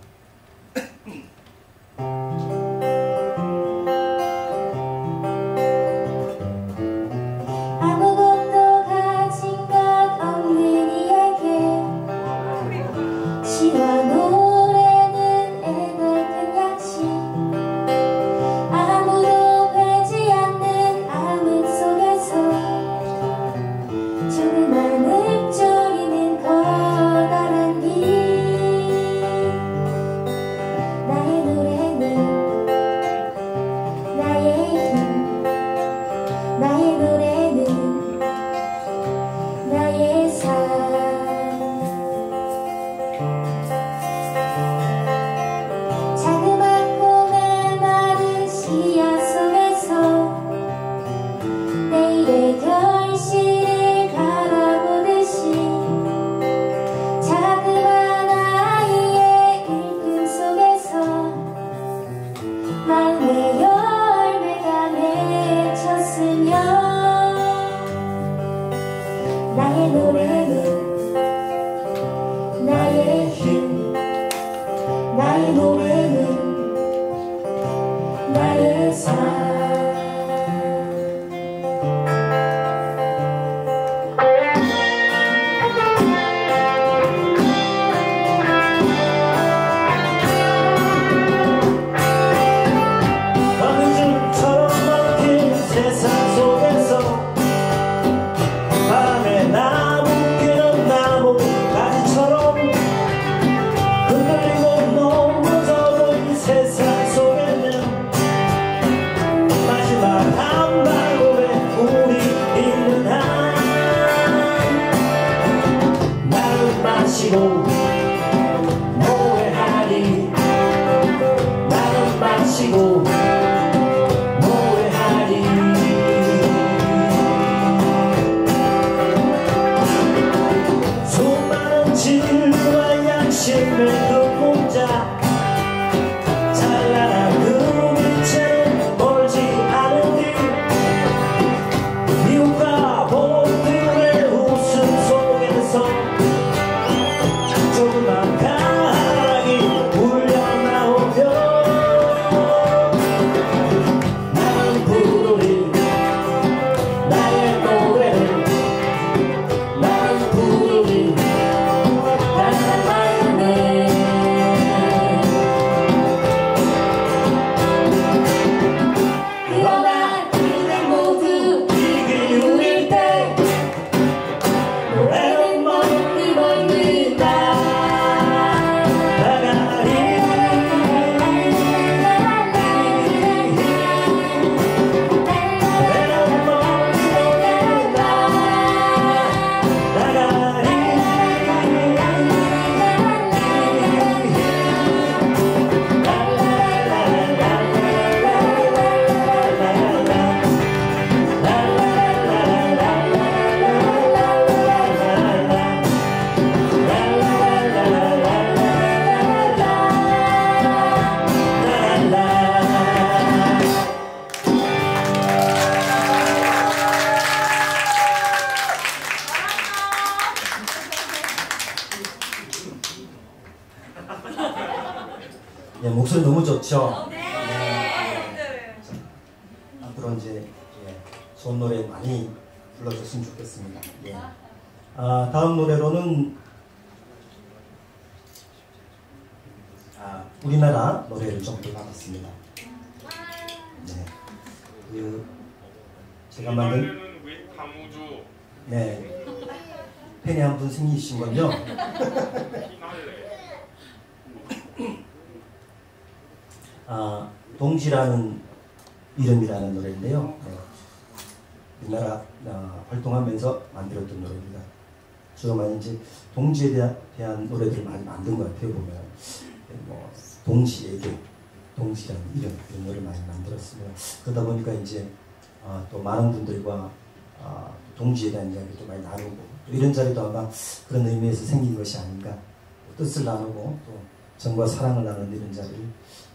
S2: 동지에 대한, 대한 노래들을 많이 만든 것 같아요 보면 뭐 동지에게 동지라는 이름 이런 노래 많이 만들었습니다. 그러다 보니까 이제 아, 또 많은 분들과 아, 동지에 대한 이야기도 많이 나누고 이런 자리도 아마 그런 의미에서 생긴 것이 아닌가 뜻을 나누고 또 정과 사랑을 나누는 이런 자리를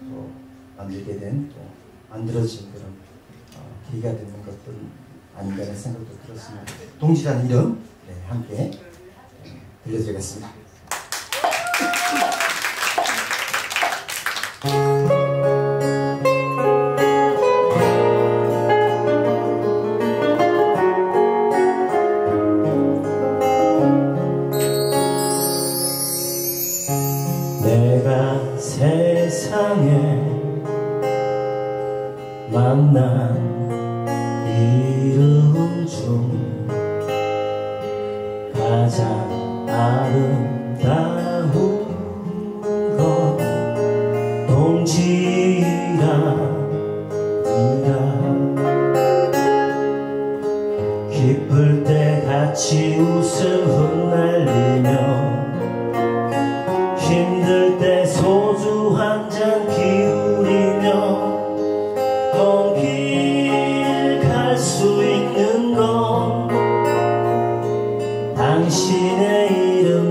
S2: 또 만들게 된 또 만들어진 그런 어, 계기가 되는 것들 아닌가 하는 생각도 들었습니다. 동지라는 이름 네, 함께 들려드리겠습니다. içine inan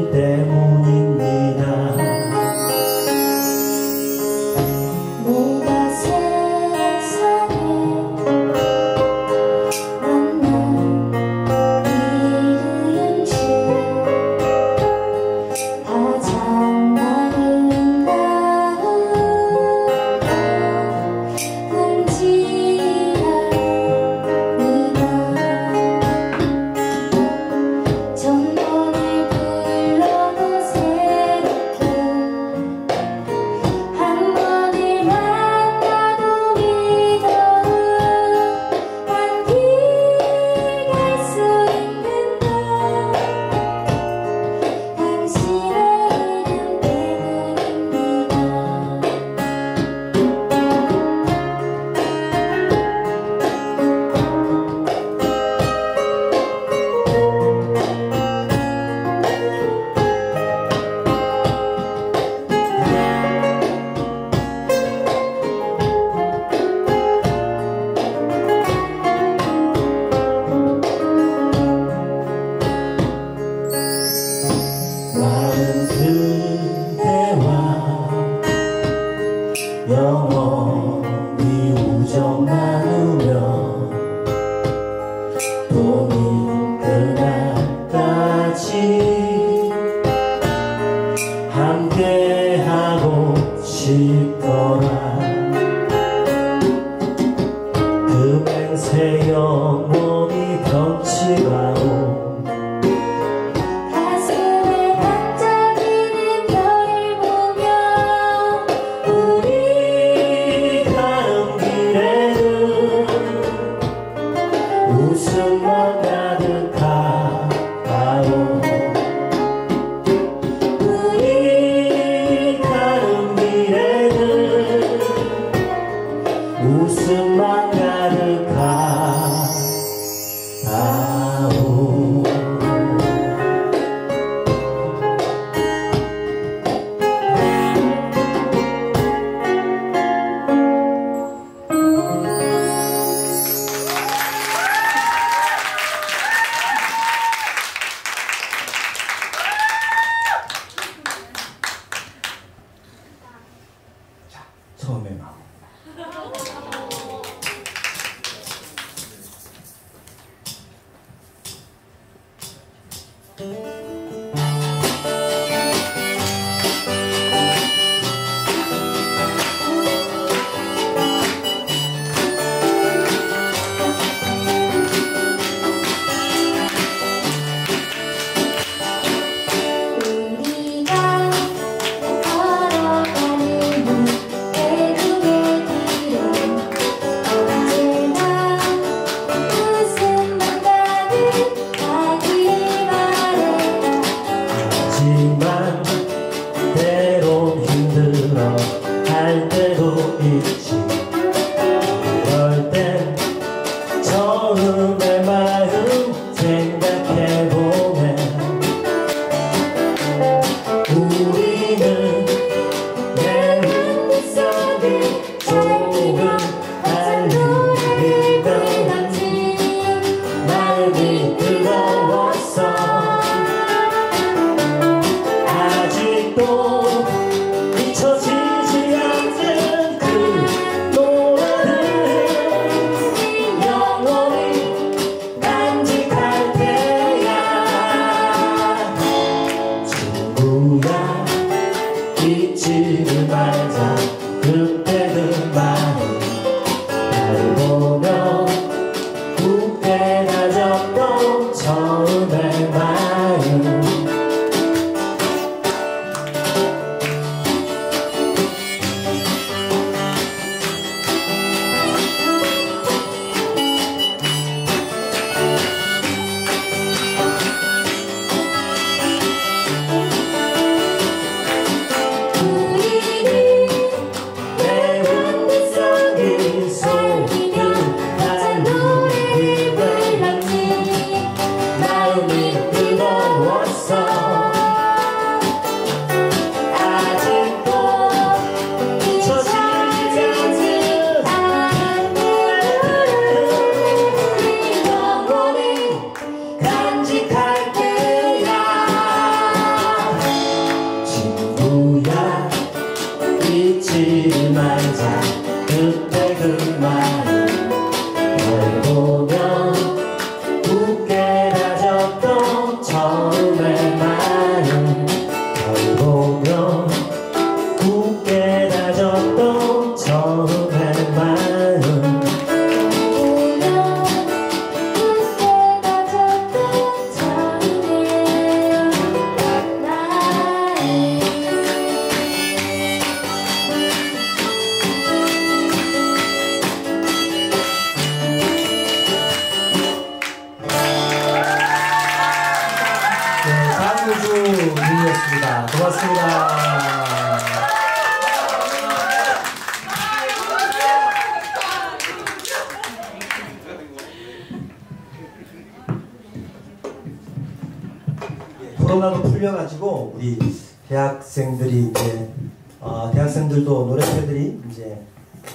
S6: 이제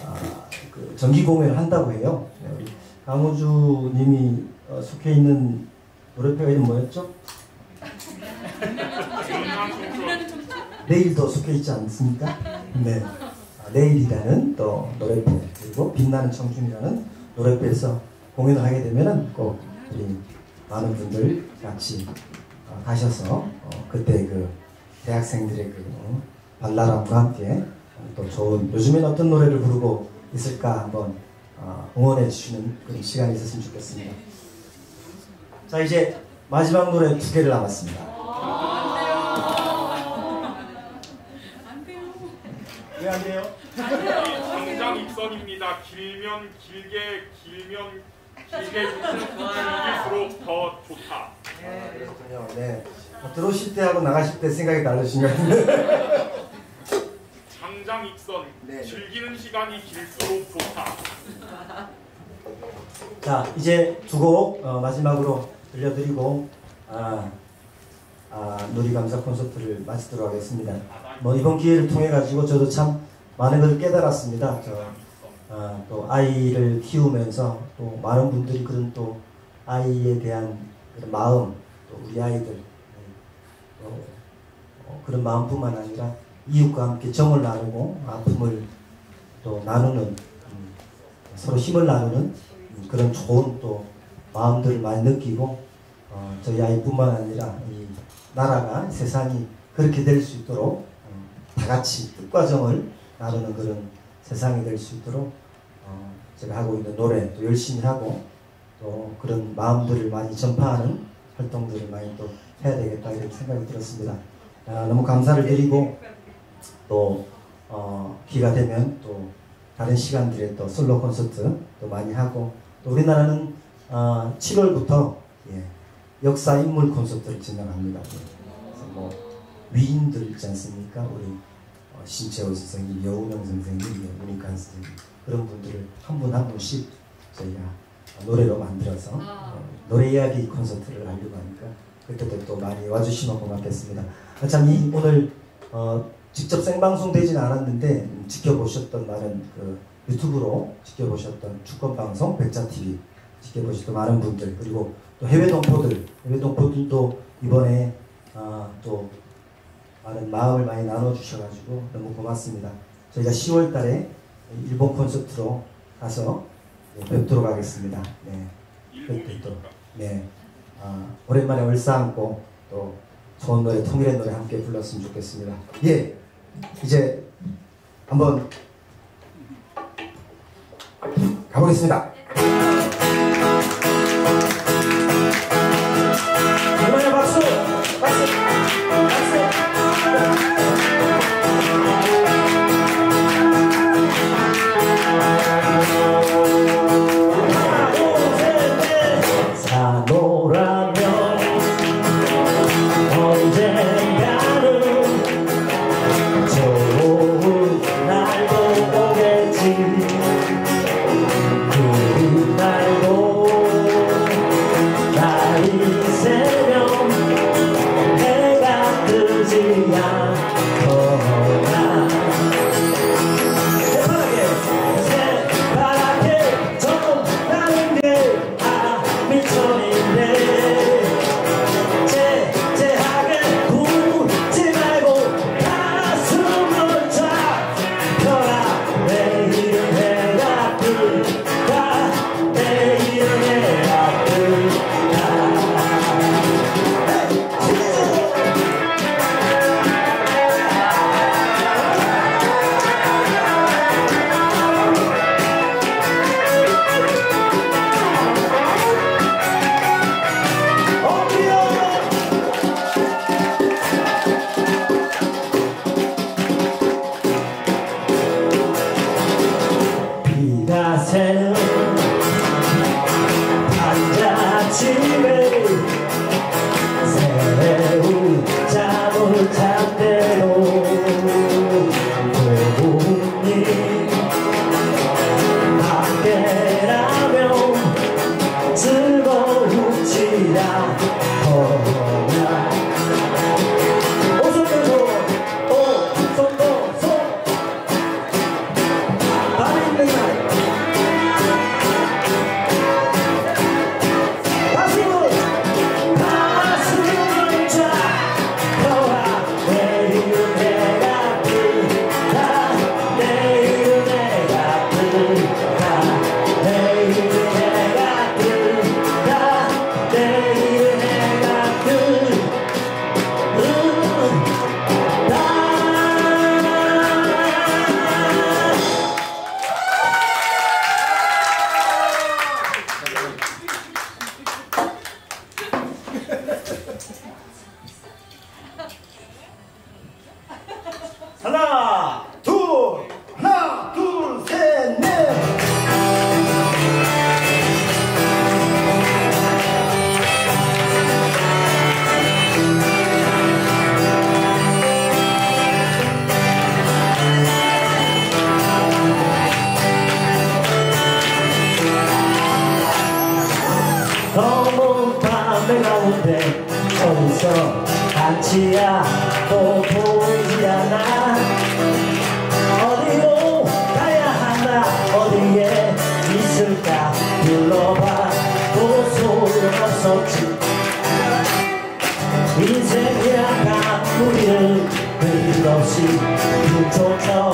S1: 아, 그 정기 공연을 한다고 해요. 네. 강호주님이 어, 속해 있는 노래표가 이름 뭐였죠? 내일도 속해 있지 않습니까? 네. 아, 내일이라는 또 노래표 그리고 빛나는 청춘이라는 노래표에서 공연을 하게 되면은 꼭 우리 많은 분들 같이 어, 가셔서 어, 그때 그 대학생들의 그 어, 발랄함과 함께 또 좋은 요즘엔 어떤 노래를 부르고 있을까 한번 어, 응원해 주시는 그런 시간이 있었으면 좋겠습니다. 자 이제 마지막 노래 두 개를 남았습니다. 왜안 돼요?
S4: 당장 입선입니다. 길면 길게 길면 길게 길수록 더 좋다.
S1: 그렇군요. 네. 어, 들어오실 때하고 나가실 때 생각이 다르신 것 같은데.
S4: 당장 입선
S1: 네.
S4: 즐기는 시간이 길수록 좋다.
S1: 자 이제 두곡 어, 마지막으로 들려드리고 아, 아, 놀이감사 콘서트를 마치도록 하겠습니다. 뭐 이번 기회를 통해 가지고 저도 참 많은 것을 깨달았습니다. 저, 아, 또 아이를 키우면서 또 많은 분들이 그런 또 아이에 대한 그런 마음 또 우리 아이들 네, 또 어, 그런 마음뿐만 아니라 이웃과 함께 정을 나누고 아픔을 또 나누는 음, 서로 힘을 나누는 음, 그런 좋은 또 마음들을 많이 느끼고 어, 저희 아이뿐만 아니라 이 나라가 세상이 그렇게 될 수 있도록 어, 다 같이 뜻과 정을 나누는 그런 세상이 될 수 있도록 어, 제가 하고 있는 노래 또 열심히 하고 또 그런 마음들을 많이 전파하는 활동들을 많이 또 해야 되겠다 이렇게 생각이 들었습니다. 아, 너무 감사를 드리고 또 어, 기가 되면 또 다른 시간들에 또 솔로 콘서트 또 많이 하고 또 우리나라는 어, 7월부터 예, 역사 인물 콘서트를 진행합니다. 예. 그래서 뭐 위인들 있지 않습니까? 우리 어, 신채호 선생님, 여우명 선생님, 예, 문익환 선생님 그런 분들을 한 분 한 분씩 저희가 노래로 만들어서 어, 노래 이야기 콘서트를 하려고 하니까 그때도 또 많이 와주시면 고맙겠습니다. 아, 참이 오늘 어, 직접 생방송 되지는 않았는데 음, 지켜보셨던 많은 그 유튜브로 지켜보셨던 주권 방송 백자 TV 지켜보셨던 많은 분들 그리고 또 해외 동포들 해외 동포들도 이번에 아, 또 많은 마음을 많이 나눠주셔가지고 너무 고맙습니다. 저희가 10월달에 일본 콘서트로 가서 네, 뵙도록 하겠습니다. 네,
S4: 일본이니까.
S1: 네, 아, 오랜만에 얼싸안고 또 좋은 노래, 통일의 노래 함께 불렀으면 좋겠습니다. 예, 이제 한번 가보겠습니다.
S2: 저 단치야? 또 보이지 않아? 어디로 가야 하나? 어디에 있을까? 불러봐도 소용없었지. 인생이란 강물을 끝없이 불초처럼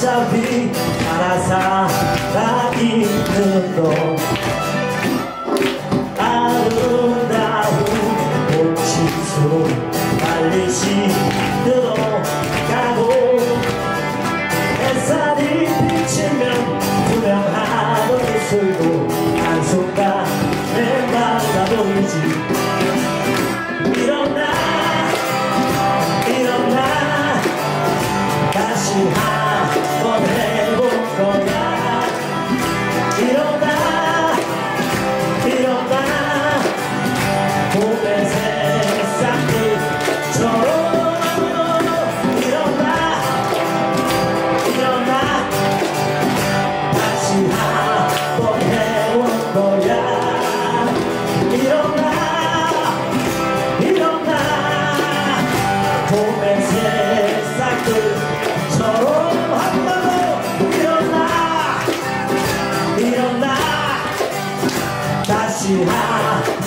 S2: 어차피 알아서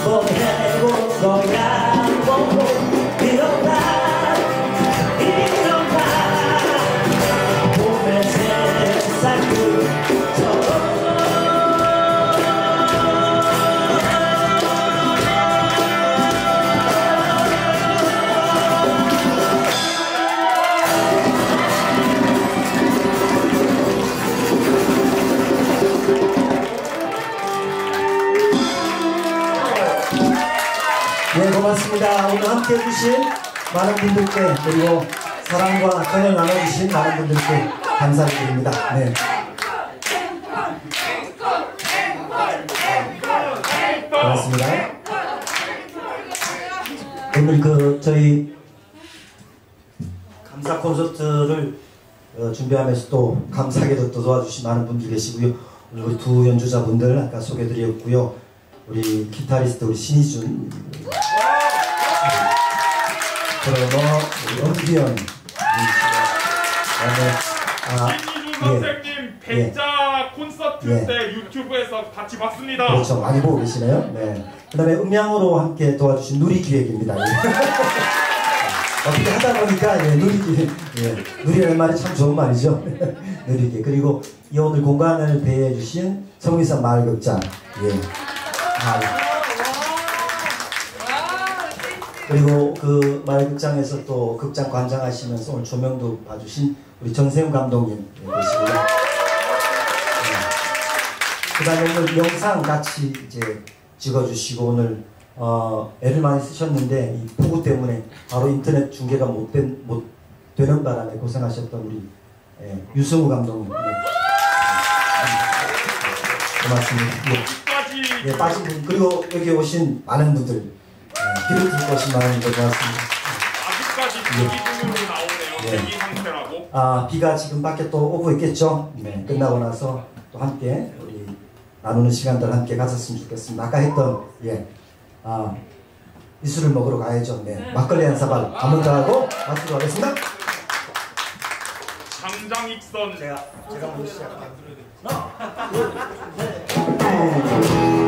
S2: 한 함께 해주신 많은 분들께 그리고 사랑과 정을 나눠주신 많은 분들께 감사드립니다. 네. 고맙습니다. 오늘 그 저희 감사 콘서트를 어, 준비하면서 또 감사하게도 또 도와주신 많은 분들 계시고요. 오늘 우리 두 연주자분들 아까 소개드렸고요. 우리 기타리스트 우리 신희준 그리고 그다음에 아
S4: 신희준
S2: 예.
S4: 선생님 백자 콘서트
S2: 예.
S4: 때 유튜브에서 같이 봤습니다.
S2: 그렇죠 많이 보고 계시네요. 네. 그다음에 음향으로 함께 도와주신 누리기획입니다. 예. 어떻게 하다 보니까 예, 누리기 예, 누리라는 말이 참 좋은 말이죠. 누리기 그리고 이 오늘 공간을 배해 주신 성미산 마을극장 예. 아, 그리고 그 마을극장에서 또 극장 관장하시면서 오늘 조명도 봐주신 우리 정세훈 감독님 계시고요. 네. 그 다음에 오늘 영상 같이 이제 찍어주시고 오늘 어, 애를 많이 쓰셨는데 이 폭우 때문에 바로 인터넷 중계가 못, 된, 못 되는 바람에 고생하셨던 우리 예, 유승우 감독님. 네. 고맙습니다. 예. 예, 빠진 분 그리고 여기 오신 많은 분들 예, 길을 듣고 오신 많은 분들 고맙습니다.
S4: 아직까지 대기 중으로 나오네요.
S2: 예.
S4: 대기 상태라고.
S2: 아 비가 지금 밖에 또 오고 있겠죠. 네, 끝나고 나서 또 함께 우리 나누는 시간들 함께 가졌으면 좋겠습니다. 아까 했던 예, 아 이술을 먹으러 가야죠. 네, 막걸리 한 사발 한번 더 하고 마치도록 하겠습니다.
S4: 장장익선
S2: 제가 제가 먼저 시작할게요. 막걸리